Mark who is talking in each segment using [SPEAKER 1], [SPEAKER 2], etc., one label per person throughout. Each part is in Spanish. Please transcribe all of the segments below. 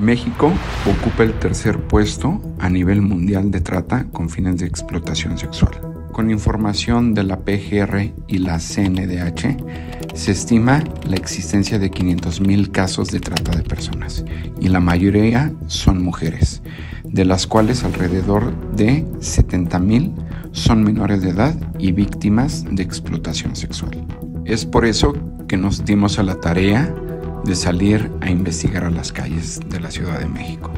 [SPEAKER 1] México ocupa el tercer puesto a nivel mundial de trata con fines de explotación sexual. Con información de la PGR y la CNDH, se estima la existencia de 500.000 casos de trata de personas y la mayoría son mujeres, de las cuales alrededor de 70.000 son menores de edad y víctimas de explotación sexual. Es por eso que nos dimos a la tarea de salir a investigar a las calles de la Ciudad de México.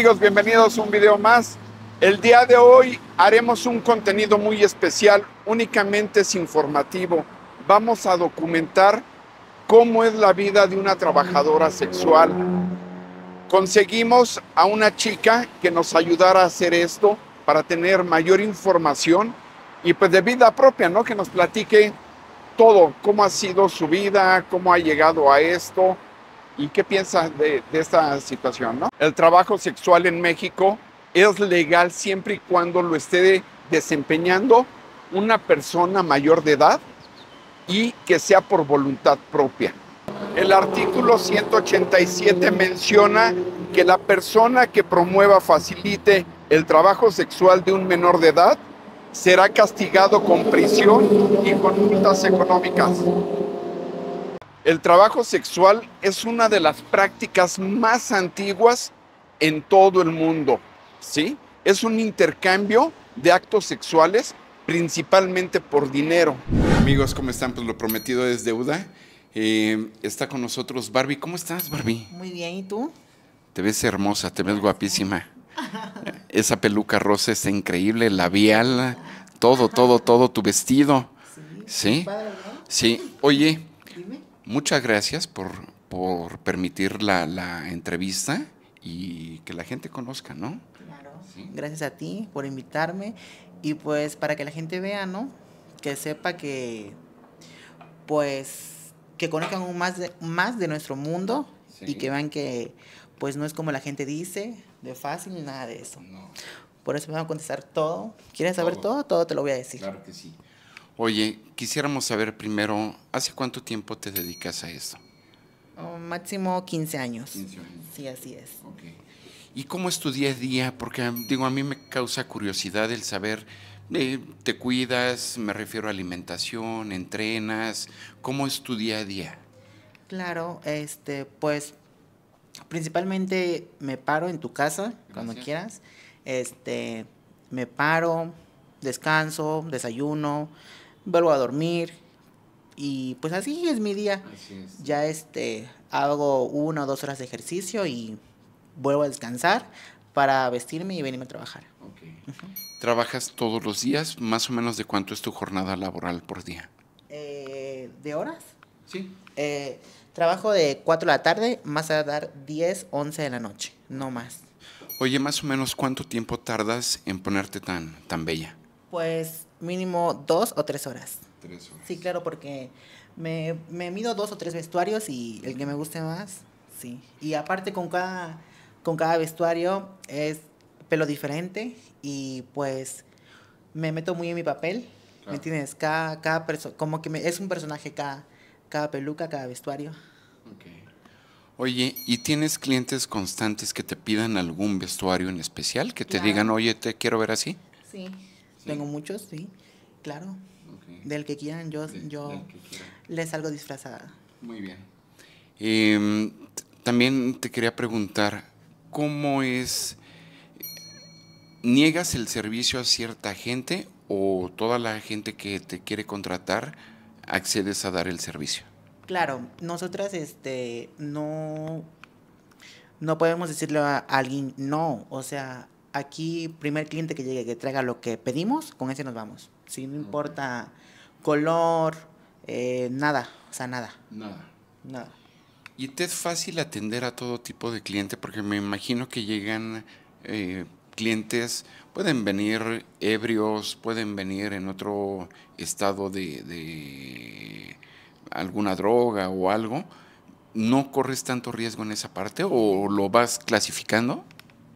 [SPEAKER 1] Amigos, bienvenidos a un video más. El día de hoy haremos un contenido muy especial, únicamente es informativo. Vamos a documentar cómo es la vida de una trabajadora sexual. Conseguimos a una chica que nos ayudara a hacer esto para tener mayor información y pues de vida propia, ¿no? Que nos platique todo, cómo ha sido su vida, cómo ha llegado a esto, ¿Y qué piensas de, esta situación? ¿no? El trabajo sexual en México es legal siempre y cuando lo esté desempeñando una persona mayor de edad y que sea por voluntad propia. El artículo 187 menciona que la persona que promueva, facilite el trabajo sexual de un menor de edad será castigado con prisión y con multas económicas. El trabajo sexual es una de las prácticas más antiguas en todo el mundo, ¿sí? Es un intercambio de actos sexuales principalmente por dinero. Amigos, ¿cómo están? Pues lo prometido es deuda. Eh, está con nosotros Barbie. ¿Cómo estás, Barbie?
[SPEAKER 2] Muy bien, ¿y tú?
[SPEAKER 1] Te ves hermosa, te ves guapísima. Esa peluca rosa está increíble, labial, todo, todo, todo, tu vestido. Sí. ¿Sí? Sí. Oye, muchas gracias por, permitir la, entrevista y que la gente conozca, ¿no?
[SPEAKER 2] Claro. Gracias a ti por invitarme y pues para que la gente vea, ¿no? Que sepa que, pues, que conozcan más de, más de nuestro mundo y que vean que, pues, no es como la gente dice, de fácil ni nada de eso. Por eso me van a contestar todo. ¿Quieres saber todo? Todo te lo voy a decir.
[SPEAKER 1] Claro que sí. Oye, quisiéramos saber primero, ¿hace cuánto tiempo te dedicas a esto?
[SPEAKER 2] Oh, máximo 15 años. 15 años. Sí, así es.
[SPEAKER 1] Okay. ¿Y cómo es tu día a día? Porque digo, a mí me causa curiosidad el saber, eh, ¿te cuidas? Me refiero a alimentación, entrenas, ¿cómo es tu día a día?
[SPEAKER 2] Claro, este, pues principalmente me paro en tu casa cuando quieras. Este, me paro, descanso, desayuno, vuelvo a dormir y pues así es mi día. Ya este hago una o dos horas de ejercicio y vuelvo a descansar para vestirme y venirme a trabajar.
[SPEAKER 1] ¿Trabajas todos los días? ¿Más o menos de cuánto es tu jornada laboral por día?
[SPEAKER 2] Eh, ¿De horas?
[SPEAKER 1] Sí.
[SPEAKER 2] Eh, trabajo de 4 de la tarde, más a dar 10, 11 de la noche, no más.
[SPEAKER 1] Oye, más o menos cuánto tiempo tardas en ponerte tan, tan bella?
[SPEAKER 2] Pues mínimo dos o tres horas.
[SPEAKER 1] Tres horas.
[SPEAKER 2] Sí, claro, porque me, me mido dos o tres vestuarios y el que me guste más, sí. Y aparte con cada, con cada vestuario es pelo diferente y pues me meto muy en mi papel, ¿me entiendes? Cada, cada como que me, es un personaje cada, cada peluca, cada vestuario.
[SPEAKER 1] Okay. Oye, ¿y tienes clientes constantes que te pidan algún vestuario en especial? Que te digan, oye, te quiero ver así.
[SPEAKER 2] Sí. Tengo muchos, sí, claro. Del que quieran, yo, yo les salgo disfrazada.
[SPEAKER 1] Muy bien. Em, también te quería preguntar, ¿cómo es? ¿Niegas el servicio a cierta gente o toda la gente que te quiere contratar accedes a dar el servicio?
[SPEAKER 2] Claro, nosotras este, no, no podemos decirle a alguien no, o sea, aquí primer cliente que llegue, que traiga lo que pedimos, con ese nos vamos. Si no importa color, eh, nada, o sea, nada.
[SPEAKER 1] Nada.
[SPEAKER 2] Nada.
[SPEAKER 1] ¿Y te es fácil atender a todo tipo de cliente? Porque me imagino que llegan eh, clientes pueden venir ebrios, pueden venir en otro estado de, de alguna droga o algo. ¿No corres tanto riesgo en esa parte o lo vas clasificando?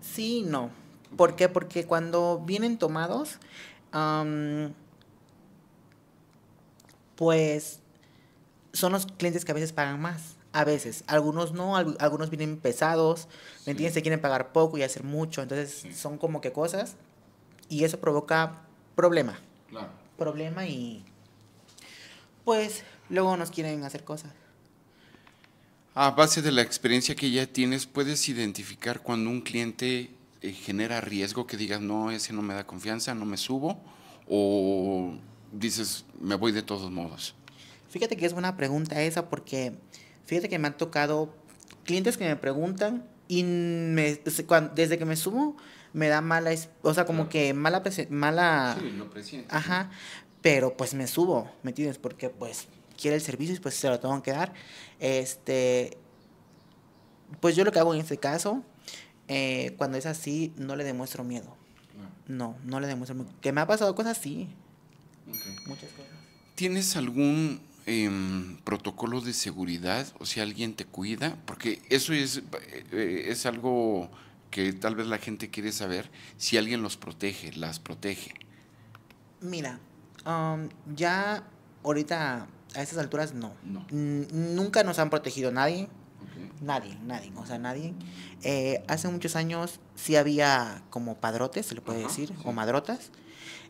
[SPEAKER 2] Sí, no. ¿Por qué? Porque cuando vienen tomados, pues son los clientes que a veces pagan más. A veces. Algunos no, al- algunos vienen pesados, ¿me entiendes? Se quieren pagar poco y hacer mucho. Entonces son como que cosas. Y eso provoca problema.
[SPEAKER 1] Claro.
[SPEAKER 2] Problema y pues luego nos quieren hacer cosas.
[SPEAKER 1] A base de la experiencia que ya tienes, ¿puedes identificar cuando un cliente genera riesgo que digas, no, ese no me da confianza, no me subo? ¿O dices, me voy de todos modos?
[SPEAKER 2] Fíjate que es buena pregunta esa porque fíjate que me han tocado clientes que me preguntan y me, desde que me subo me da mala, o sea, como que mala, mala,
[SPEAKER 1] lo presiento.
[SPEAKER 2] ajá, pero pues me subo, ¿me entiendes? Porque pues quiere el servicio y pues se lo tengo que dar. Este, pues yo lo que hago en este caso, eh, cuando es así, no le demuestro miedo. No, no le demuestro miedo. Que me ha pasado cosas así, muchas cosas.
[SPEAKER 1] ¿Tienes algún em, protocolo de seguridad? O sea, alguien te cuida? Porque eso es, eh, es algo que tal vez la gente quiere saber, si alguien los protege, las protege.
[SPEAKER 2] Mira, am, ya ahorita a estas alturas no.
[SPEAKER 1] No.
[SPEAKER 2] Nunca nos han protegido nadie. Nadie, nadie, o sea, nadie. Eh, hace muchos años sí había como padrotes, se le puede
[SPEAKER 1] Ajá,
[SPEAKER 2] decir,
[SPEAKER 1] sí.
[SPEAKER 2] o madrotas.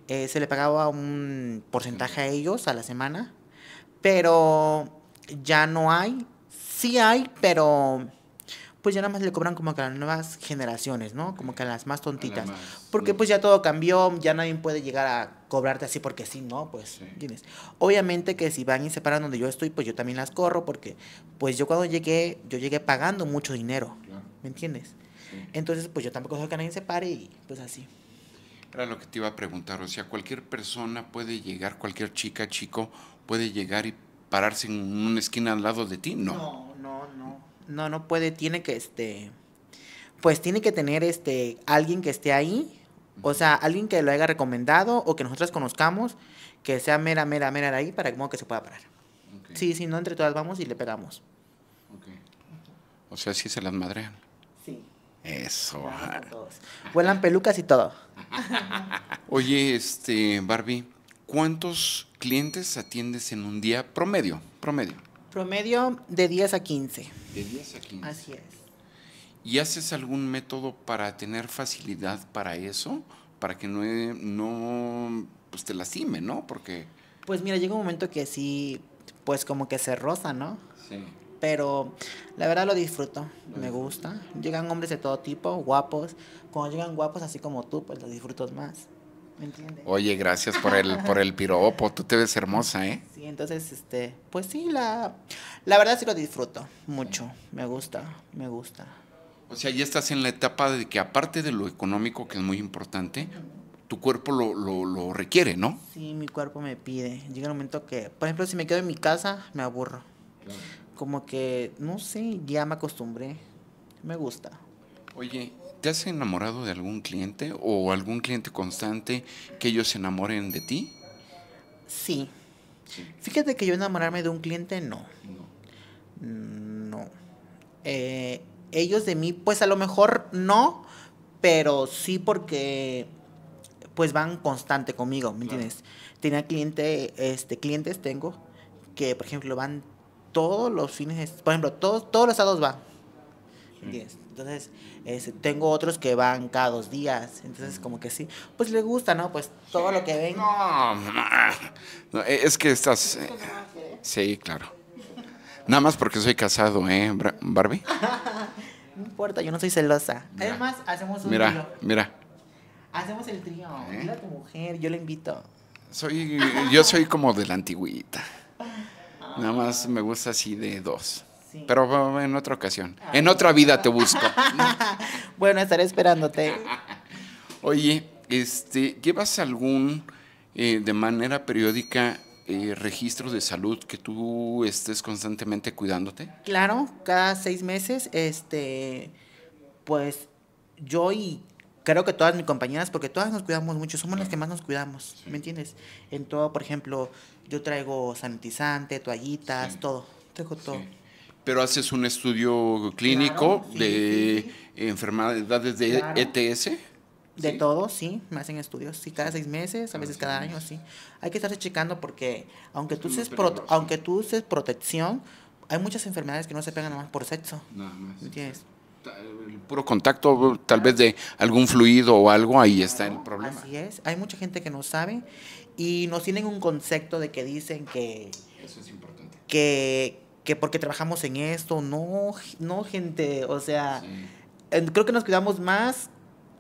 [SPEAKER 2] Eh, se le pagaba un porcentaje a ellos a la semana, pero ya no hay. Sí hay, pero pues ya nada más le cobran como que a las nuevas generaciones, ¿no? Como que a las más tontitas.
[SPEAKER 1] más-
[SPEAKER 2] Porque pues ya todo cambió, ya nadie puede llegar a cobrarte así porque sí, ¿no? Pues,
[SPEAKER 1] Sí.
[SPEAKER 2] ¿entiendes? Obviamente que si van y se paran donde yo estoy, pues yo también las corro porque pues yo cuando llegué, yo llegué pagando mucho dinero, ¿me entiendes? Entonces pues yo tampoco soy que nadie se pare y pues así.
[SPEAKER 1] Era lo que te iba a preguntar, o sea, cualquier persona puede llegar, cualquier chica, chico, puede llegar y pararse en una esquina al lado de ti, no.
[SPEAKER 2] No, no, no. No, no puede, tiene que, este, pues tiene que tener, este, alguien que esté ahí, o sea, alguien que lo haya recomendado o que nosotros conozcamos, que sea mera, mera, mera de ahí para que, modo que se pueda parar. Sí, sí, no, entre todas vamos y le pegamos.
[SPEAKER 1] ok. O sea, sí se las madrean.
[SPEAKER 2] Sí.
[SPEAKER 1] Eso.
[SPEAKER 2] Vuelan pelucas y todo.
[SPEAKER 1] Oye, este, Barbie, ¿cuántos clientes atiendes en un día promedio? Promedio.
[SPEAKER 2] Promedio de 10 a 15.
[SPEAKER 1] De 10 a 15.
[SPEAKER 2] Así es.
[SPEAKER 1] ¿Y haces algún método para tener facilidad para eso? Para que no, no pues te lastime, ¿no? Porque...
[SPEAKER 2] Pues mira, llega un momento que sí, pues como que se roza, ¿no?
[SPEAKER 1] Sí.
[SPEAKER 2] Pero la verdad lo disfruto, me gusta. Llegan hombres de todo tipo, guapos. Cuando llegan guapos así como tú, pues los disfruto más. ¿Me entiendes?
[SPEAKER 1] Oye, gracias por el, por el piropo. Tú te ves hermosa, ¿eh?
[SPEAKER 2] Sí, entonces, este, pues sí, la, la verdad sí lo disfruto mucho. Me gusta, me gusta.
[SPEAKER 1] O sea, ya estás en la etapa de que aparte de lo económico, que es muy importante, tu cuerpo lo, lo, lo requiere, ¿no?
[SPEAKER 2] Sí, mi cuerpo me pide. Llega un momento que, por ejemplo, si me quedo en mi casa, me aburro. Como que, no sé, ya me acostumbré. Me gusta.
[SPEAKER 1] Oye, ¿te has enamorado de algún cliente o algún cliente constante que ellos se enamoren de ti?
[SPEAKER 2] Sí. Fíjate que yo enamorarme de un cliente, no. No. Eh, ellos de mí, pues a lo mejor no, pero sí porque pues van constante conmigo, ¿me entiendes? Tenía cliente, este, clientes tengo que, por ejemplo, van todos los fines, por ejemplo, todos, todos los sábados van. Entonces, este, tengo otros que van cada dos días, entonces como que sí, pues le gusta, ¿no? Pues todo lo que ven.
[SPEAKER 1] No, no, es que estás... eh, Sí, claro. Nada más porque soy casado, ¿eh, Barbie?
[SPEAKER 2] No importa, yo no soy celosa.
[SPEAKER 1] Mira.
[SPEAKER 2] Además, hacemos un
[SPEAKER 1] Mira,
[SPEAKER 2] trío.
[SPEAKER 1] mira.
[SPEAKER 2] Hacemos el trío.
[SPEAKER 1] ¿Eh?
[SPEAKER 2] Dile a tu mujer, yo la invito.
[SPEAKER 1] Soy, yo soy como de la antigüita. Nada más me gusta así de dos.
[SPEAKER 2] Sí.
[SPEAKER 1] Pero en otra ocasión. En otra vida te busco.
[SPEAKER 2] Bueno, estaré esperándote.
[SPEAKER 1] Oye, este, ¿llevas algún, eh, de manera periódica, eh, registro de salud que tú estés constantemente cuidándote?
[SPEAKER 2] Claro, cada seis meses, este, pues yo y creo que todas mis compañeras, porque todas nos cuidamos mucho, somos las que más nos cuidamos, ¿me entiendes? En todo, por ejemplo, yo traigo sanitizante, toallitas,
[SPEAKER 1] Sí.
[SPEAKER 2] todo, traigo todo.
[SPEAKER 1] Sí. Pero haces un estudio clínico
[SPEAKER 2] Claro,
[SPEAKER 1] de enfermedades de
[SPEAKER 2] Claro.
[SPEAKER 1] ETS.
[SPEAKER 2] De
[SPEAKER 1] Sí.
[SPEAKER 2] todo, sí, me hacen estudios, sí, cada seis meses, a veces cada año, sí. Hay que estarse checando porque aunque tú uses, pro- aunque tú uses protección, hay muchas enfermedades que no se pegan nada más por sexo,
[SPEAKER 1] Nada más.
[SPEAKER 2] ¿me entiendes?
[SPEAKER 1] El puro contacto, tal vez de algún fluido o algo, ahí está el problema.
[SPEAKER 2] Así es, hay mucha gente que no sabe y nos tienen un concepto de que dicen que,
[SPEAKER 1] Eso es importante.
[SPEAKER 2] que, que porque trabajamos en esto, no, no gente, o sea,
[SPEAKER 1] Sí.
[SPEAKER 2] creo que nos cuidamos más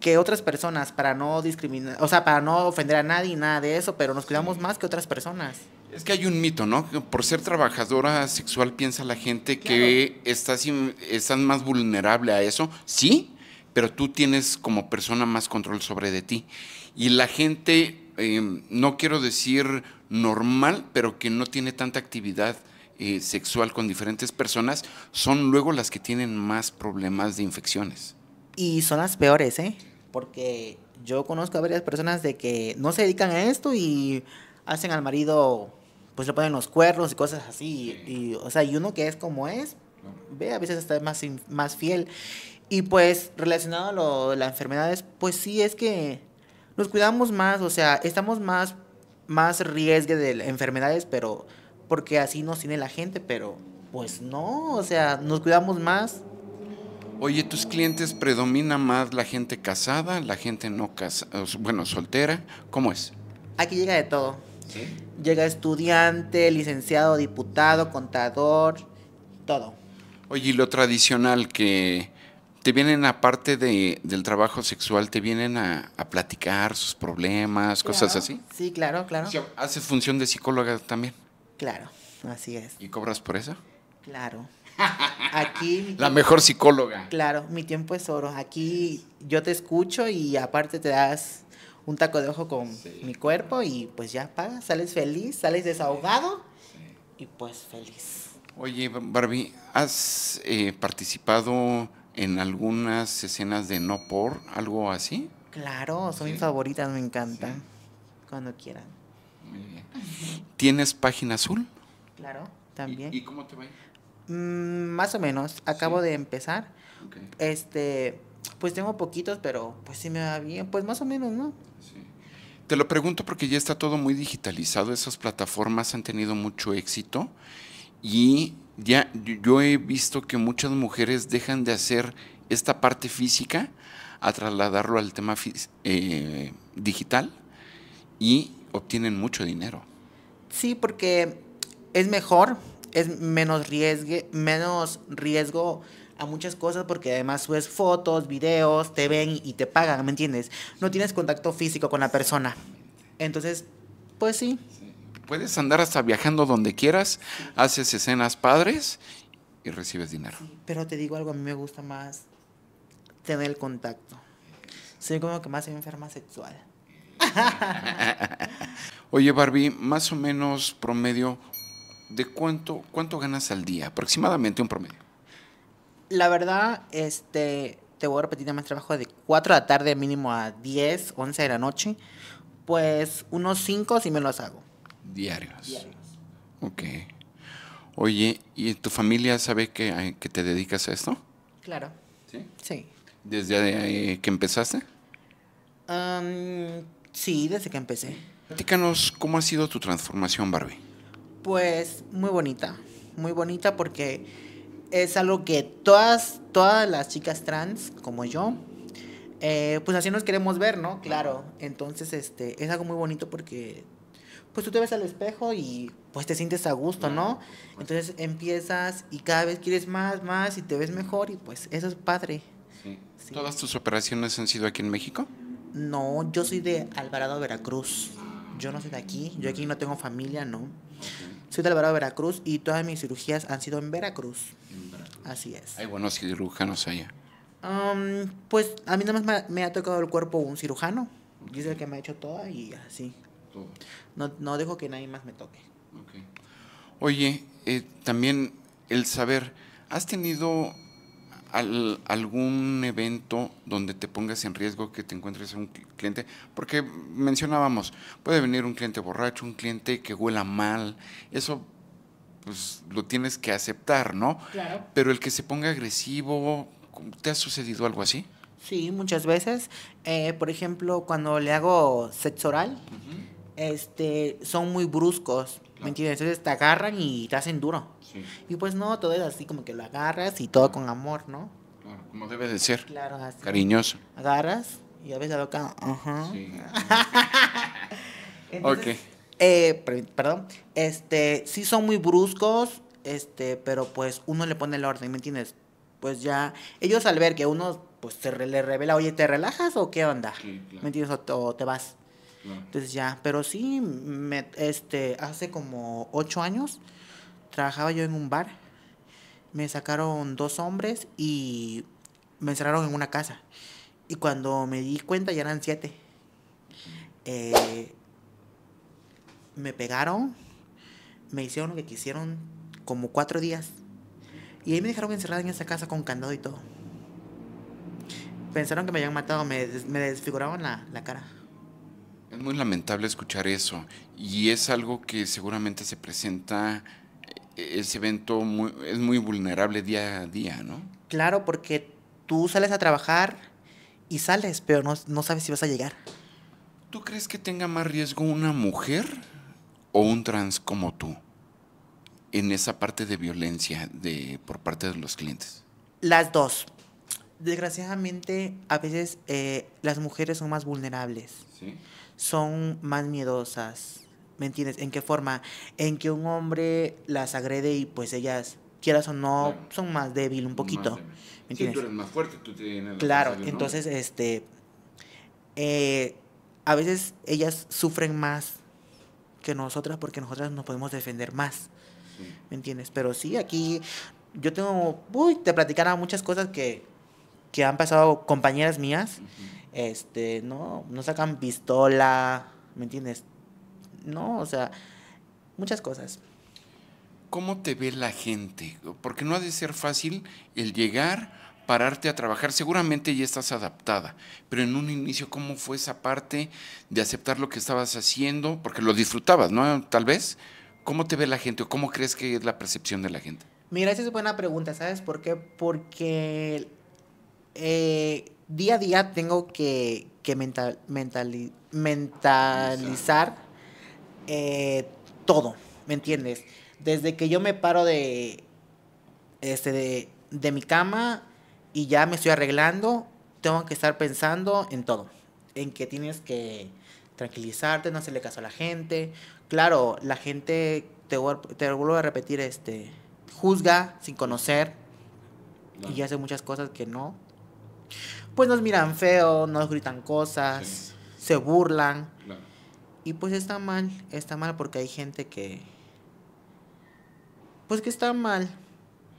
[SPEAKER 2] que otras personas para no discriminar, o sea, para no ofender a nadie y nada de eso, pero nos cuidamos
[SPEAKER 1] Sí.
[SPEAKER 2] más que otras personas.
[SPEAKER 1] Es que hay un mito, ¿no? Por ser trabajadora sexual piensa la gente que estás, estás más vulnerable a eso. Sí, pero tú tienes como persona más control sobre de ti. Y la gente, eh, no quiero decir normal, pero que no tiene tanta actividad eh, sexual con diferentes personas, son luego las que tienen más problemas de infecciones.
[SPEAKER 2] Y son las peores, ¿eh? Porque yo conozco a varias personas de que no se dedican a esto y hacen al marido, pues le ponen los cuernos y cosas así. Y, o sea, y uno que es como es, ve, a veces está más, más fiel. Y pues relacionado a lo de las enfermedades, pues sí es que nos cuidamos más, o sea, estamos más, más riesgo de enfermedades, pero porque así nos tiene la gente, pero pues no, o sea, nos cuidamos más.
[SPEAKER 1] Oye, ¿tus clientes predomina más la gente casada, la gente no casada, bueno, soltera? ¿Cómo es?
[SPEAKER 2] Aquí llega de todo. Llega estudiante, licenciado, diputado, contador, todo.
[SPEAKER 1] Oye, y lo tradicional que te vienen aparte de, del trabajo sexual, te vienen a, a platicar sus problemas, cosas así.
[SPEAKER 2] Sí, claro, claro.
[SPEAKER 1] Haces función de psicóloga también.
[SPEAKER 2] Claro, así es.
[SPEAKER 1] ¿Y cobras por eso?
[SPEAKER 2] Claro. Aquí,
[SPEAKER 1] La mejor psicóloga.
[SPEAKER 2] claro, mi tiempo es oro. Aquí yo te escucho y aparte te das un taco de ojo con
[SPEAKER 1] Sí.
[SPEAKER 2] mi cuerpo y pues ya pagas, sales feliz, sales desahogado y pues feliz.
[SPEAKER 1] Oye, Barbie, ¿has eh, participado en algunas escenas de no por, algo así?
[SPEAKER 2] Claro, son mis favoritas, me encantan. Cuando quieran.
[SPEAKER 1] Muy bien. ¿Tienes página azul?
[SPEAKER 2] Claro, también.
[SPEAKER 1] ¿Y, y cómo te va?
[SPEAKER 2] Mm, más o menos, acabo
[SPEAKER 1] Sí.
[SPEAKER 2] de empezar. Este, pues tengo poquitos, pero pues sí me va bien, pues más o menos, ¿no?
[SPEAKER 1] sí. Te lo pregunto porque ya está todo muy digitalizado, esas plataformas han tenido mucho éxito y ya yo- he visto que muchas mujeres dejan de hacer esta parte física a trasladarlo al tema eh, digital y obtienen mucho dinero.
[SPEAKER 2] Sí, porque es mejor, es menos riesgo, menos riesgo a muchas cosas porque además subes fotos, videos, te ven y, te pagan, ¿me entiendes? No tienes contacto físico con la persona. Entonces, pues sí,
[SPEAKER 1] Puedes andar hasta viajando donde quieras, haces escenas padres y recibes dinero.
[SPEAKER 2] pero te digo algo, a mí me gusta más tener el contacto. Soy como que más enferma sexual.
[SPEAKER 1] Oye, Barbie, más o menos promedio, ¿de cuánto, cuánto ganas al día? Aproximadamente un promedio.
[SPEAKER 2] La verdad, este, te voy a repetir, más trabajo de 4 de la tarde mínimo a 10, 11 de la noche. Pues unos 5 sí me los hago.
[SPEAKER 1] Diarios. Ok. Oye, ¿y tu familia sabe que, eh, que te dedicas a esto?
[SPEAKER 2] Claro,
[SPEAKER 1] Sí.
[SPEAKER 2] sí.
[SPEAKER 1] ¿Desde eh, que empezaste?
[SPEAKER 2] Sí, desde que empecé.
[SPEAKER 1] Platícanos cómo ha sido tu transformación, Barbie.
[SPEAKER 2] Pues muy bonita, muy bonita porque es algo que todas, todas las chicas trans, como yo, eh, pues así nos queremos ver, ¿no? Claro. Entonces, este, es algo muy bonito porque, pues tú te ves al espejo y pues te sientes a gusto, ¿no? Entonces empiezas y cada vez quieres más, más y te ves mejor y pues eso es padre. Sí.
[SPEAKER 1] ¿Todas tus operaciones han sido aquí en México?
[SPEAKER 2] No, yo soy de Alvarado, Veracruz. Yo no soy de aquí, yo aquí no tengo familia, no. Soy de Alvarado, Veracruz y todas mis cirugías han sido en Veracruz. Así es.
[SPEAKER 1] Hay buenos cirujanos allá.
[SPEAKER 2] Am, pues a mí nada más me, me ha tocado el cuerpo un cirujano. Yo soy el que me ha hecho toda y así. No, no dejo que nadie más me toque.
[SPEAKER 1] Ok. Oye, eh, también el saber, ¿has tenido al- algún evento donde te pongas en riesgo que te encuentres a un cl- cliente? Porque mencionábamos, puede venir un cliente borracho, un cliente que huela mal, eso pues lo tienes que aceptar, ¿no?
[SPEAKER 2] Claro.
[SPEAKER 1] Pero el que se ponga agresivo, ¿te ha sucedido algo así?
[SPEAKER 2] Sí, muchas veces. Eh, por ejemplo, cuando le hago sexo oral, este, son muy bruscos, ¿me entiendes? Entonces te agarran y te hacen duro.
[SPEAKER 1] Sí,
[SPEAKER 2] Y pues no, todo es así como que lo agarras y todo con amor, ¿no?
[SPEAKER 1] claro, como debe de ser,
[SPEAKER 2] Claro, así.
[SPEAKER 1] cariñoso.
[SPEAKER 2] Agarras y a veces la boca, ajá.
[SPEAKER 1] Sí.
[SPEAKER 2] Entonces,
[SPEAKER 1] Ok.
[SPEAKER 2] eh, per- perdón, este, sí son muy bruscos, este, pero pues uno le pone el orden, ¿me entiendes? Pues ya, ellos al ver que uno, pues se re- le revela, oye, ¿te relajas o qué onda?
[SPEAKER 1] Sí, claro.
[SPEAKER 2] ¿Me entiendes? O te vas. Entonces ya, pero sí, me, este, hace como ocho años trabajaba yo en un bar, me sacaron dos hombres y me encerraron en una casa. Y cuando me di cuenta ya eran siete. Eh, me pegaron, me hicieron lo que quisieron como cuatro días. Y ahí me dejaron encerrada en esa casa con candado y todo. Pensaron que me habían matado, me, me desfiguraban la, la cara.
[SPEAKER 1] Es muy lamentable escuchar eso y es algo que seguramente se presenta, eh, ese evento muy- es muy vulnerable día a día, ¿no?
[SPEAKER 2] Claro, porque tú sales a trabajar y sales, pero no, no sabes si vas a llegar.
[SPEAKER 1] ¿Tú crees que tenga más riesgo una mujer o un trans como tú en esa parte de violencia de, por parte de los clientes?
[SPEAKER 2] Las dos. Desgraciadamente, a veces eh, las mujeres son más vulnerables,
[SPEAKER 1] Sí.
[SPEAKER 2] Son más miedosas. ¿Me entiendes? ¿En qué forma? En que un hombre las agrede y pues ellas, quieras o no,
[SPEAKER 1] Claro.
[SPEAKER 2] son más débiles un poquito. ¿Me entiendes?
[SPEAKER 1] más fuerte, tú tienes
[SPEAKER 2] Claro, entonces, este, eh, a veces ellas sufren más que nosotras porque nosotras nos podemos defender más, ¿me entiendes? Pero sí, aquí yo tengo, uy, te platicara muchas cosas que, que han pasado compañeras mías, este, no, no sacan pistola, ¿me entiendes? No, o sea, muchas cosas.
[SPEAKER 1] ¿Cómo te ve la gente? Porque no ha de ser fácil el llegar, pararte a trabajar. Seguramente ya estás adaptada, pero en un inicio, ¿cómo fue esa parte de aceptar lo que estabas haciendo? Porque lo disfrutabas, ¿no? Tal vez. ¿Cómo te ve la gente o cómo crees que es la percepción de la gente?
[SPEAKER 2] Mira, esa es buena pregunta, ¿sabes por qué? Porque eh, día a día tengo que, que mental, mentali- mentalizar eh, todo, ¿me entiendes? Desde que yo me paro de, este, de, de mi cama y ya me estoy arreglando, tengo que estar pensando en todo, en que tienes que tranquilizarte, no hacerle caso a la gente. Claro, la gente, te vuelvo a repetir, este, juzga sin conocer y hace muchas cosas que no. Pues nos miran feo, nos gritan cosas, se burlan. Y pues está mal, está mal porque hay gente que... Pues que está mal.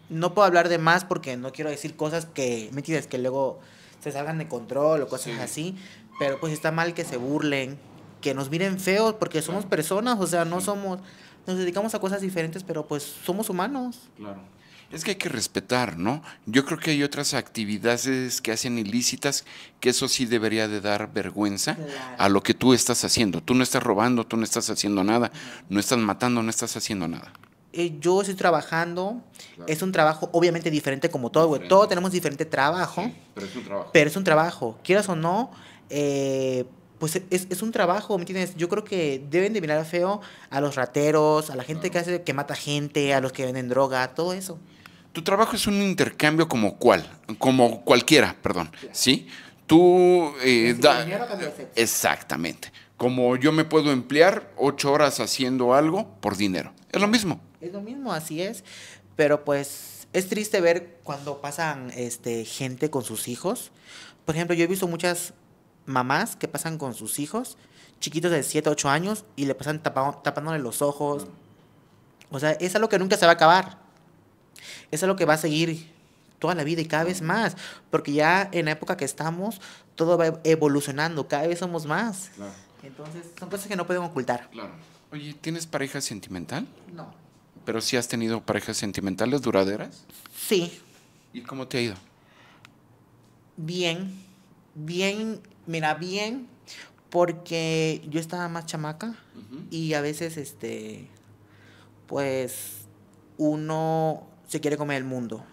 [SPEAKER 2] No puedo hablar de más porque no quiero decir cosas que, ¿me entiendes? Que luego se salgan de control o cosas
[SPEAKER 1] Sí.
[SPEAKER 2] así. Pero pues está mal que se burlen, que nos miren feos porque somos
[SPEAKER 1] Claro.
[SPEAKER 2] personas, o sea, no
[SPEAKER 1] Sí.
[SPEAKER 2] somos... Nos dedicamos a cosas diferentes, pero pues somos humanos.
[SPEAKER 1] Claro. Es que hay que respetar, ¿no? Yo creo que hay otras actividades que hacen ilícitas que eso sí debería de dar vergüenza
[SPEAKER 2] Claro.
[SPEAKER 1] a lo que tú estás haciendo. Tú no estás robando, tú no estás haciendo nada, no estás matando, no estás haciendo nada.
[SPEAKER 2] Eh, yo estoy trabajando,
[SPEAKER 1] Claro.
[SPEAKER 2] es un trabajo obviamente diferente como todo, güey. Todos tenemos diferente trabajo.
[SPEAKER 1] pero es un trabajo.
[SPEAKER 2] pero es un trabajo, quieras o no, eh, pues es, es un trabajo, ¿me entiendes? Yo creo que deben de mirar feo a los rateros, a la gente que hace, que mata gente, a los que venden droga, todo eso.
[SPEAKER 1] Tu trabajo es un intercambio como cual, como cualquiera, perdón, ¿sí? Tú eh, da- exactamente. Como yo me puedo emplear ocho horas haciendo algo por dinero. Es lo mismo.
[SPEAKER 2] Es lo mismo, así es. Pero pues es triste ver cuando pasan este, gente con sus hijos. Por ejemplo, yo he visto muchas mamás que pasan con sus hijos, chiquitos de 7, 8 años, y le pasan tapándole los ojos. O sea, es algo que nunca se va a acabar. Es algo que va a seguir toda la vida y cada vez más. Porque ya en la época que estamos, todo va evolucionando, cada vez somos más. Entonces, son cosas que no podemos ocultar.
[SPEAKER 1] Claro. Oye, ¿tienes pareja sentimental?
[SPEAKER 2] No.
[SPEAKER 1] Pero sí has tenido parejas sentimentales duraderas.
[SPEAKER 2] Sí,
[SPEAKER 1] ¿Y cómo te ha ido?
[SPEAKER 2] Bien, bien, mira, bien, porque yo estaba más chamaca y a veces, este, pues, uno se quiere comer el mundo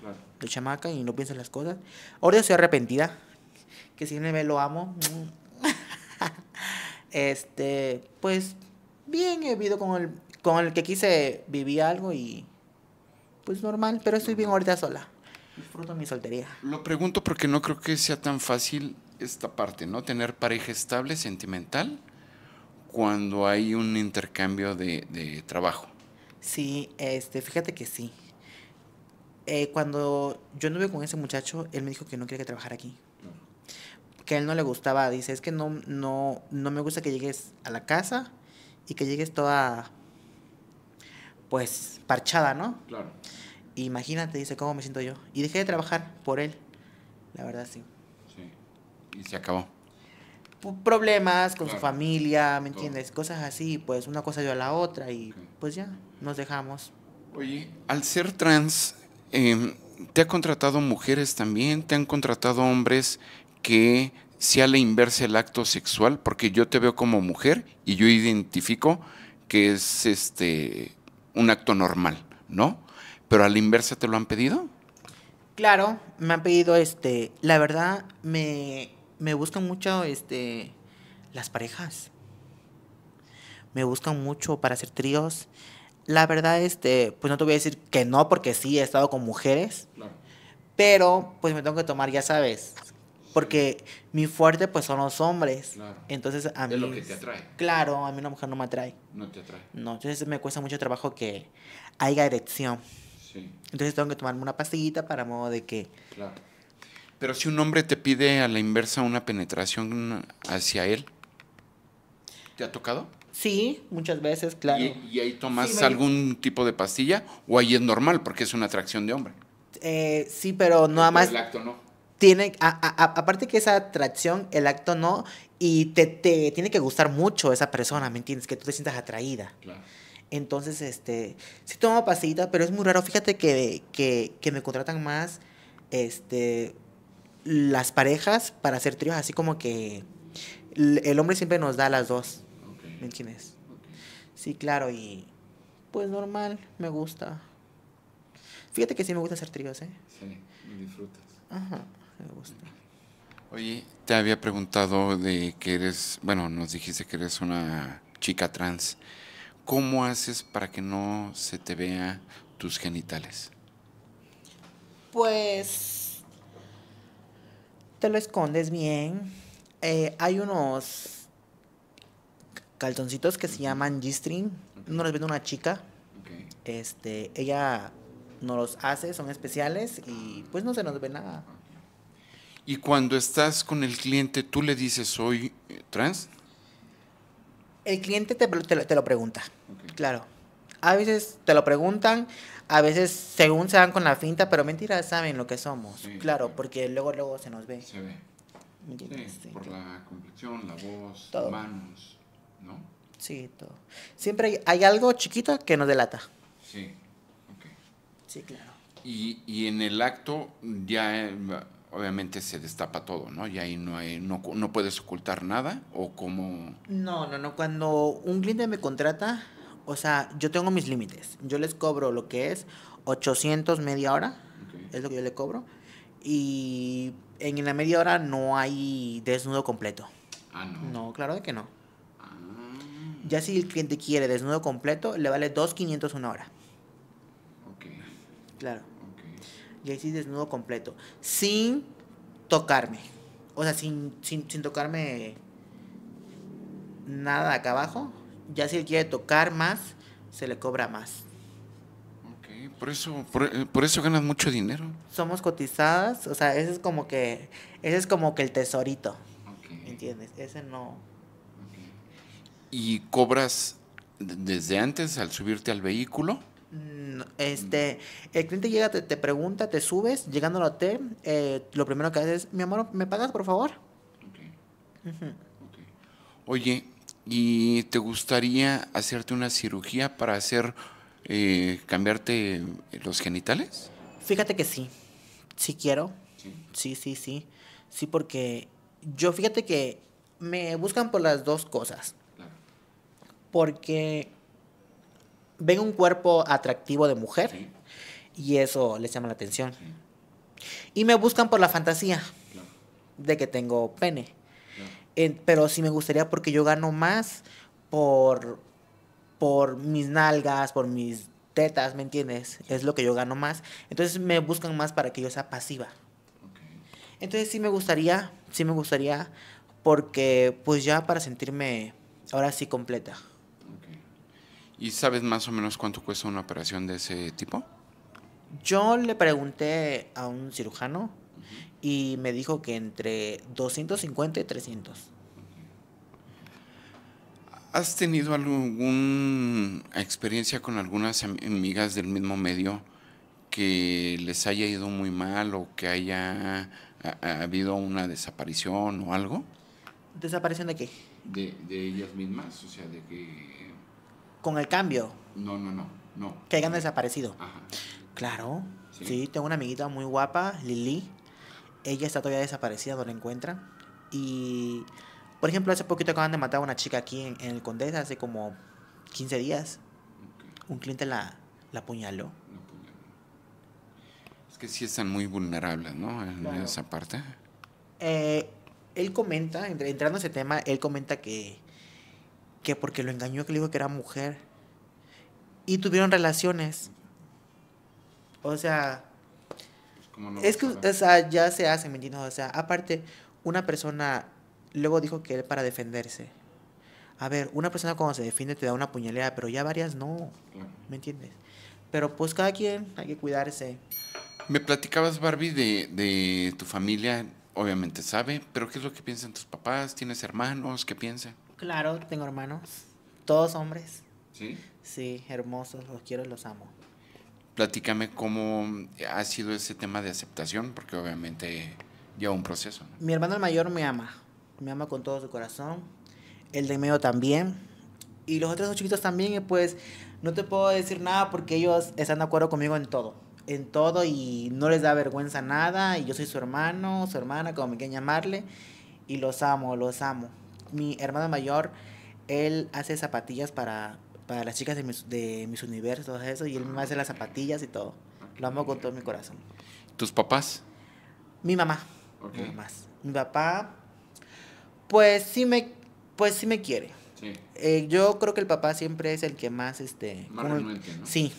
[SPEAKER 2] de chamaca y no piensa en las cosas. Ahora estoy arrepentida, que si me lo amo. este, pues, bien, he vivido con el, con el que quise vivir algo y, pues, normal, pero estoy bien ahorita sola. Disfruto mi soltería.
[SPEAKER 1] Lo pregunto porque no creo que sea tan fácil esta parte, ¿no? Tener pareja estable, sentimental, cuando hay un intercambio de, trabajo.
[SPEAKER 2] Sí, este, fíjate que sí. Eh, cuando yo anduve con ese muchacho, él me dijo que no quería que trabajara aquí. Que a él no le gustaba. Dice, es que no, no, no me gusta que llegues a la casa y que llegues toda, pues, parchada, ¿no? Claro. Imagínate, dice, ¿cómo me siento yo? Y dejé de trabajar por él. La verdad, sí.
[SPEAKER 1] Sí. Y se acabó.
[SPEAKER 2] Problemas con su familia, ¿me entiendes? Cosas así, pues una cosa yo a la otra y pues ya, nos dejamos.
[SPEAKER 1] Oye, al ser trans, em, ¿te ha contratado mujeres también? ¿Te han contratado hombres que sea la inversa el acto sexual? Porque yo te veo como mujer y yo identifico que es este un acto normal, ¿no? Pero a la inversa te lo han pedido.
[SPEAKER 2] Claro, me han pedido, este, la verdad, me, me buscan mucho, este, las parejas. Me buscan mucho para hacer tríos. La verdad, este, pues no te voy a decir que no, porque sí he estado con mujeres. Claro. Pero, pues me tengo que tomar, ya sabes. Porque mi fuerte, pues son los hombres. Claro. Entonces, a mí.
[SPEAKER 1] Es lo que te atrae.
[SPEAKER 2] Claro, a mí una mujer no me atrae.
[SPEAKER 1] No te atrae.
[SPEAKER 2] No, entonces me cuesta mucho trabajo que haya erección. Entonces tengo que tomarme una pastillita para modo de que...
[SPEAKER 1] Claro. Pero si un hombre te pide a la inversa una penetración hacia él, ¿te ha tocado?
[SPEAKER 2] Sí, muchas veces, claro.
[SPEAKER 1] ¿Y, ahí tomas algún tipo de pastilla o ahí es normal porque es una atracción de hombre?
[SPEAKER 2] Eh, sí, pero nada más...
[SPEAKER 1] El acto no.
[SPEAKER 2] Tiene, aparte que esa atracción, el acto no, y te, te tiene que gustar mucho esa persona, ¿me entiendes? Que tú te sientas atraída. Claro. Entonces, este, sí tomo pasita, pero es muy raro. Fíjate que, que, me contratan más, este, las parejas para hacer tríos, así como que el hombre siempre nos da las dos. ¿Me entiendes? Sí, claro, y pues normal, me gusta. Fíjate que sí me gusta hacer tríos, ¿eh?
[SPEAKER 1] Sí, me disfrutas.
[SPEAKER 2] Ajá, me gusta.
[SPEAKER 1] Oye, te había preguntado de que eres, bueno, nos dijiste que eres una chica trans. ¿cómo haces para que no se te vea tus genitales?
[SPEAKER 2] Pues te lo escondes bien. Eh, hay unos calzoncitos que se llaman G-string. No los vende una chica. Este, ella no los hace, son especiales y pues no se nos ve nada.
[SPEAKER 1] Y cuando estás con el cliente, tú le dices, soy eh, trans.
[SPEAKER 2] El cliente te, te, lo pregunta, claro. A veces te lo preguntan, a veces según se van con la finta, pero mentira, saben lo que somos. claro, porque luego luego se nos ve.
[SPEAKER 1] Se ve. Sí, por la complexión, la voz, las manos, ¿no?
[SPEAKER 2] Sí, todo. Siempre hay, algo chiquito que nos delata.
[SPEAKER 1] Sí, ok.
[SPEAKER 2] Sí, claro.
[SPEAKER 1] Y, y en el acto ya obviamente se destapa todo, ¿no? Y ahí no, hay, no, no puedes ocultar nada o como...
[SPEAKER 2] No, no, no. Cuando un cliente me contrata, o sea, yo tengo mis límites. Yo les cobro lo que es 800 media hora, es lo que yo le cobro. Y en la media hora no hay desnudo completo.
[SPEAKER 1] Ah, no.
[SPEAKER 2] No, claro de que no. Ya si el cliente quiere desnudo completo, le vale 2.500 una hora.
[SPEAKER 1] Ok.
[SPEAKER 2] Claro y ahí sí desnudo completo, sin tocarme. O sea, sin, sin, tocarme nada acá abajo. Ya si él quiere tocar más, se le cobra más.
[SPEAKER 1] Ok, por eso, por, eso ganas mucho dinero.
[SPEAKER 2] Somos cotizadas, o sea, ese es como que, ese es como que el tesorito. ¿Entiendes? Ese no.
[SPEAKER 1] ¿Y cobras desde antes al subirte al vehículo?
[SPEAKER 2] Este, el cliente llega, te, te, pregunta, te subes, llegando al hotel, eh, lo primero que haces es, mi amor, ¿me pagas por favor?
[SPEAKER 1] Oye, ¿y te gustaría hacerte una cirugía para hacer, eh, cambiarte los genitales?
[SPEAKER 2] Fíjate que sí, sí quiero, sí, sí, sí, Sí, porque yo fíjate que me buscan por las dos cosas. Porque ven un cuerpo atractivo de mujer y eso les llama la atención. Y me buscan por la fantasía de que tengo pene. pero sí me gustaría porque yo gano más por, por mis nalgas, por mis tetas, ¿me entiendes? Es lo que yo gano más. Entonces me buscan más para que yo sea pasiva. Entonces sí me gustaría, sí me gustaría, porque pues ya para sentirme ahora sí completa.
[SPEAKER 1] ¿Y sabes más o menos cuánto cuesta una operación de ese tipo?
[SPEAKER 2] Yo le pregunté a un cirujano y me dijo que entre 250 y 300.
[SPEAKER 1] ¿Has tenido alguna experiencia con algunas amigas del mismo medio que les haya ido muy mal o que haya ¿Ha, habido una desaparición o algo?
[SPEAKER 2] ¿Desaparición de qué?
[SPEAKER 1] De, ellas mismas, o sea, de que...
[SPEAKER 2] ¿Con el cambio?
[SPEAKER 1] No, no, no, no.
[SPEAKER 2] Que hayan desaparecido. Ajá. Claro, ¿Sí? tengo una amiguita muy guapa, Lili. Ella está todavía desaparecida, no la encuentran. Y, por ejemplo, hace poquito acaban de matar a una chica aquí en, el Condesa, hace como 15 días. Un cliente la, la apuñaló
[SPEAKER 1] que sí están muy vulnerables, ¿no? En esa parte.
[SPEAKER 2] Eh, él comenta, entrando a ese tema, él comenta que, que porque lo engañó, que le dijo que era mujer. Y tuvieron relaciones. O sea, pues, es que o sea, ya se hace, ¿me entiendes? O sea, aparte, una persona luego dijo que él para defenderse. A ver, una persona cuando se defiende te da una puñalada, pero ya varias no. ¿Me entiendes? Pero pues cada quien hay que cuidarse.
[SPEAKER 1] Me platicabas, Barbie, de, tu familia, obviamente sabe, pero ¿qué es lo que piensan tus papás? ¿Tienes hermanos? ¿Qué piensan?
[SPEAKER 2] Claro, tengo hermanos, todos hombres.
[SPEAKER 1] ¿Sí?
[SPEAKER 2] Sí, hermosos, los quiero y los amo.
[SPEAKER 1] Platícame cómo ha sido ese tema de aceptación, porque obviamente lleva un proceso.
[SPEAKER 2] Mi hermano el mayor me ama, me ama con todo su corazón, el de medio también, y los otros dos chiquitos también, y pues no te puedo decir nada porque ellos están de acuerdo conmigo en todo en todo y no les da vergüenza nada. Y yo soy su hermano, su hermana, como me quieran llamarle. Y los amo, los amo. Mi hermano mayor, él hace zapatillas para, para las chicas de mis, de mis universos, eso. Y él me hace las zapatillas y todo. Lo amo con todo mi corazón.
[SPEAKER 1] ¿Tus papás?
[SPEAKER 2] Mi mamá. Mi papá, pues sí me, pues sí me quiere. Eh, yo creo que el papá siempre es el que más, este... Sí,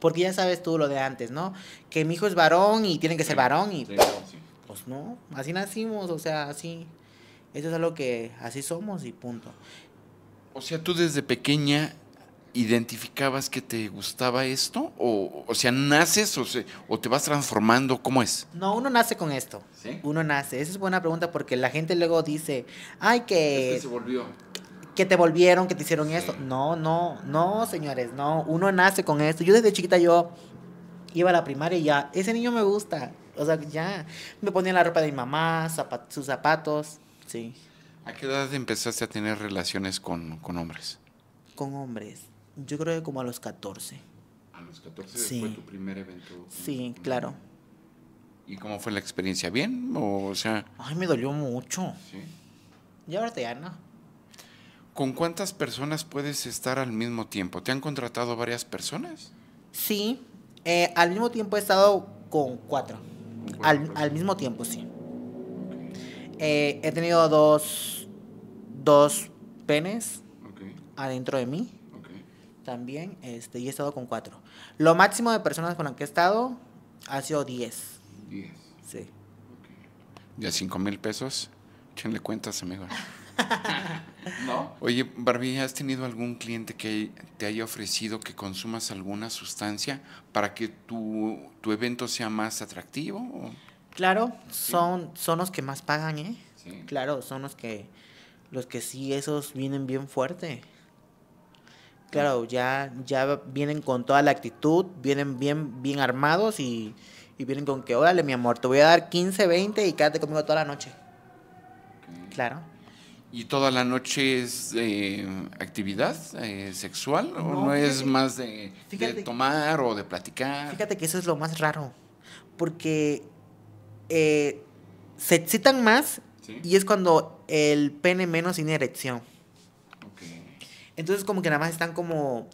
[SPEAKER 2] porque ya sabes tú lo de antes, ¿no? Que mi hijo es varón y tiene que ser varón y... Pues no, así nacimos, o sea, así... Eso es algo que así somos y punto.
[SPEAKER 1] O sea, tú desde pequeña identificabas que te gustaba esto? O, o sea, ¿naces o, o te vas transformando? ¿Cómo es?
[SPEAKER 2] No, uno nace con esto. ¿Sí? Uno nace. Esa es buena pregunta porque la gente luego dice, ay, que...
[SPEAKER 1] Se volvió
[SPEAKER 2] que te volvieron, que te hicieron esto. No, no, no, señores, no. Uno nace con esto. Yo desde chiquita yo iba a la primaria y ya, ese niño me gusta. O sea, ya me ponía la ropa de mi mamá, sus zapatos, sí.
[SPEAKER 1] ¿A qué edad empezaste a tener relaciones con, hombres?
[SPEAKER 2] Con hombres. Yo creo que como a los 14.
[SPEAKER 1] A los 14 sí. fue tu primer evento.
[SPEAKER 2] Sí, claro.
[SPEAKER 1] ¿Y cómo fue la experiencia? ¿Bien? O, sea...
[SPEAKER 2] Ay, me dolió mucho. Sí. Y ahora ya no.
[SPEAKER 1] ¿Con cuántas personas puedes estar al mismo tiempo? ¿Te han contratado varias personas?
[SPEAKER 2] Sí, eh, al mismo tiempo he estado con cuatro. Al, mismo tiempo, sí. Eh, he tenido dos, dos penes adentro de mí. También, este, y he estado con cuatro. Lo máximo de personas con las que he estado ha sido diez.
[SPEAKER 1] Diez.
[SPEAKER 2] Sí.
[SPEAKER 1] ¿De cinco mil pesos? Échenle cuentas, amigos. ¿No? Oye, Barbie, ¿has tenido algún cliente que te haya ofrecido que consumas alguna sustancia para que tu, evento sea más atractivo?
[SPEAKER 2] Claro, son, son los que más pagan, ¿eh? Claro, son los que, los que sí, esos vienen bien fuerte. Claro, ya, ya vienen con toda la actitud, vienen bien, bien armados y, y vienen con que, órale, mi amor, te voy a dar 15, 20 y quédate conmigo toda la noche. Claro.
[SPEAKER 1] ¿Y toda la noche es eh, actividad eh, sexual o no es más de, tomar o de platicar?
[SPEAKER 2] Fíjate que eso es lo más raro, porque eh, se excitan más
[SPEAKER 1] Sí.
[SPEAKER 2] y es cuando el pene menos tiene erección. Entonces como que nada más están como,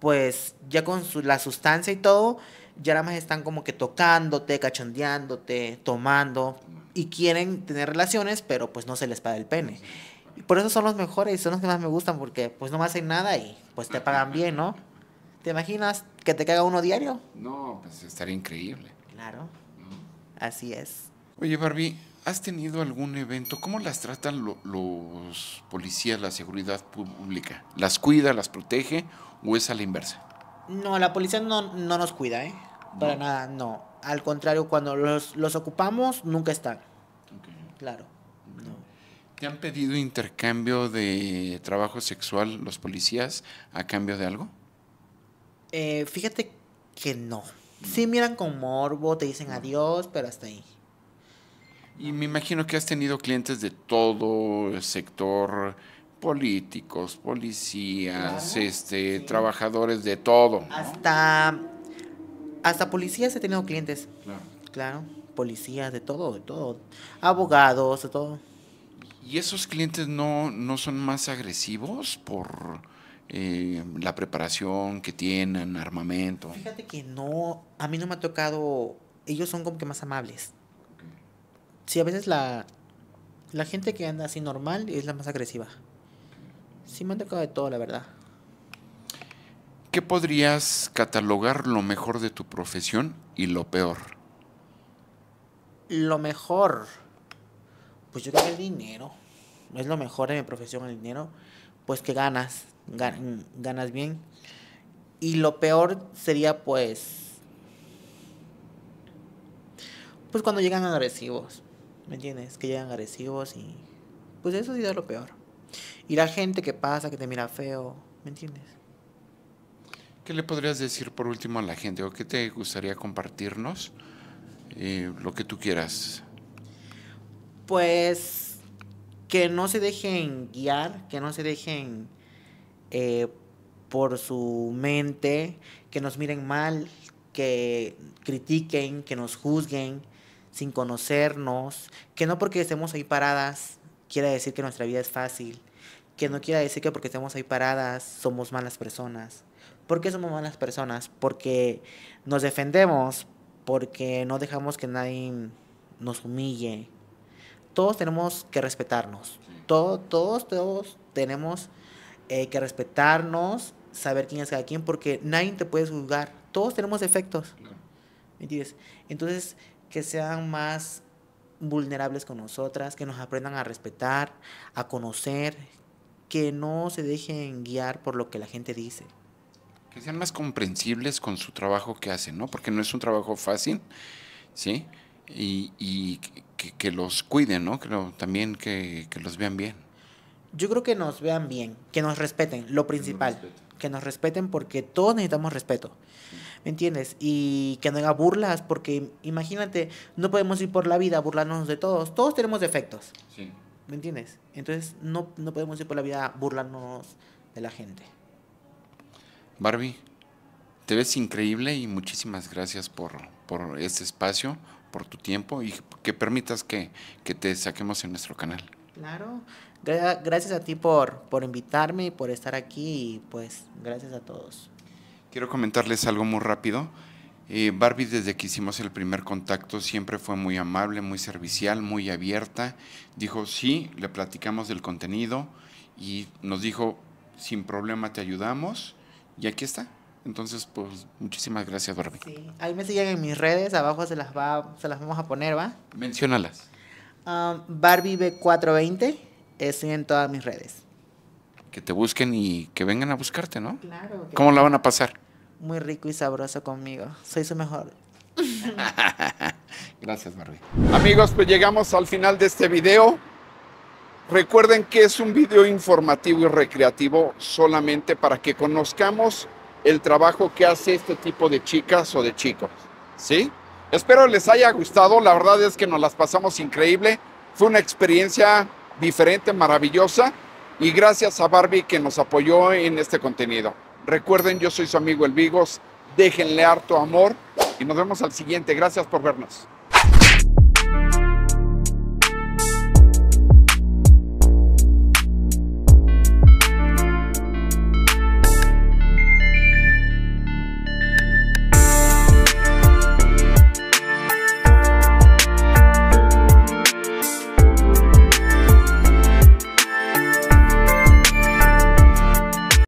[SPEAKER 2] pues ya con su- la sustancia y todo, ya nada más están como que tocándote, cachondeándote, tomando y quieren tener relaciones, pero pues no se les paga el pene. Y por eso son los mejores, son los que más me gustan porque pues no me hacen nada y pues te pagan bien, ¿no? ¿Te imaginas que te caga uno diario?
[SPEAKER 1] No, pues estaría increíble.
[SPEAKER 2] Claro. Así es.
[SPEAKER 1] Oye, Barbie, ¿has tenido algún evento? ¿Cómo las tratan lo- los policías, la seguridad pública? ¿Las cuida, las protege o es a la inversa?
[SPEAKER 2] No, la policía no, no nos cuida, ¿eh? Para
[SPEAKER 1] No.
[SPEAKER 2] nada, no. Al contrario, cuando los, los ocupamos, nunca están. Claro. No.
[SPEAKER 1] ¿Te han pedido intercambio de trabajo sexual los policías a cambio de algo?
[SPEAKER 2] Eh, fíjate que no. Sí miran con morbo, te dicen adiós, pero hasta ahí.
[SPEAKER 1] Y me imagino que has tenido clientes de todo el sector, políticos, policías,
[SPEAKER 2] Claro,
[SPEAKER 1] este,
[SPEAKER 2] sí.
[SPEAKER 1] trabajadores de todo. ¿no?
[SPEAKER 2] Hasta, hasta policías he tenido clientes,
[SPEAKER 1] Claro.
[SPEAKER 2] claro. Policías, de todo, de todo. Abogados, de todo.
[SPEAKER 1] ¿Y esos clientes no, no son más agresivos por eh, la preparación que tienen, armamento?
[SPEAKER 2] Fíjate que no, a mí no me ha tocado, ellos son como que más amables. Sí, a veces la, la gente que anda así normal es la más agresiva. Sí me han tocado de todo, la verdad.
[SPEAKER 1] ¿Qué podrías catalogar lo mejor de tu profesión y lo peor?
[SPEAKER 2] Lo mejor, pues yo creo que el dinero. Es lo mejor de mi profesión, el dinero. Pues que ganas, gan- ganas bien. Y lo peor sería pues... Pues cuando llegan agresivos, ¿me entiendes? Que llegan agresivos y... Pues eso sí es lo peor. Y la gente que pasa, que te mira feo, ¿me entiendes?
[SPEAKER 1] ¿Qué le podrías decir por último a la gente o qué te gustaría compartirnos? Eh, lo que tú quieras.
[SPEAKER 2] Pues que no se dejen guiar, que no se dejen eh, por su mente, que nos miren mal, que critiquen, que nos juzguen sin conocernos, que no porque estemos ahí paradas quiera decir que nuestra vida es fácil, que no quiera decir que porque estemos ahí paradas somos malas personas. ¿Por qué somos malas personas? Porque nos defendemos, porque no dejamos que nadie nos humille. Todos tenemos que respetarnos. Todo- todos, todos tenemos eh, que respetarnos, saber quién es cada quien, porque nadie te puede juzgar. Todos tenemos defectos. ¿Me entiendes? Entonces, que sean más vulnerables con nosotras, que nos aprendan a respetar, a conocer, que no se dejen guiar por lo que la gente dice.
[SPEAKER 1] Que sean más comprensibles con su trabajo que hacen, ¿no? Porque no es un trabajo fácil, ¿sí? Y, y que, que los cuiden, ¿no? Que lo- también que, que los vean bien.
[SPEAKER 2] Yo creo que nos vean bien, que nos respeten, lo principal.
[SPEAKER 1] respeten.
[SPEAKER 2] Que nos respeten porque todos necesitamos respeto. ¿Me entiendes? Y que no haga burlas, porque imagínate, no podemos ir por la vida burlándonos de todos. Todos tenemos defectos.
[SPEAKER 1] Sí.
[SPEAKER 2] ¿Me entiendes? Entonces no, no podemos ir por la vida burlándonos de la gente.
[SPEAKER 1] Barbie, te ves increíble y muchísimas gracias por, por este espacio, por tu tiempo y que permitas que, que te saquemos en nuestro canal.
[SPEAKER 2] Claro. Gra- gracias a ti por, por invitarme y por estar aquí y pues gracias a todos.
[SPEAKER 1] Quiero comentarles algo muy rápido. Eh, Barbie desde que hicimos el primer contacto siempre fue muy amable, muy servicial, muy abierta. Dijo, sí, le platicamos del contenido y nos dijo, sin problema te ayudamos y aquí está. Entonces, pues muchísimas gracias Barbie.
[SPEAKER 2] Sí. Ahí me siguen en mis redes, abajo se las, va, se las vamos a poner, ¿va?
[SPEAKER 1] Menciónalas.
[SPEAKER 2] Um, Barbie B420, estoy en todas mis redes.
[SPEAKER 1] Que te busquen y que vengan a buscarte, ¿no?
[SPEAKER 2] Claro.
[SPEAKER 1] ¿Cómo la van a pasar?
[SPEAKER 2] Muy rico y sabroso conmigo. Soy su mejor.
[SPEAKER 1] Gracias Barbie.
[SPEAKER 3] Amigos, pues llegamos al final de este video. Recuerden que es un video informativo y recreativo solamente para que conozcamos el trabajo que hace este tipo de chicas o de chicos. ¿Sí? Espero les haya gustado. La verdad es que nos las pasamos increíble. Fue una experiencia diferente, maravillosa. Y gracias a Barbie que nos apoyó en este contenido. Recuerden, yo soy su amigo El Vigos. Déjenle harto amor y nos vemos al siguiente. Gracias por vernos.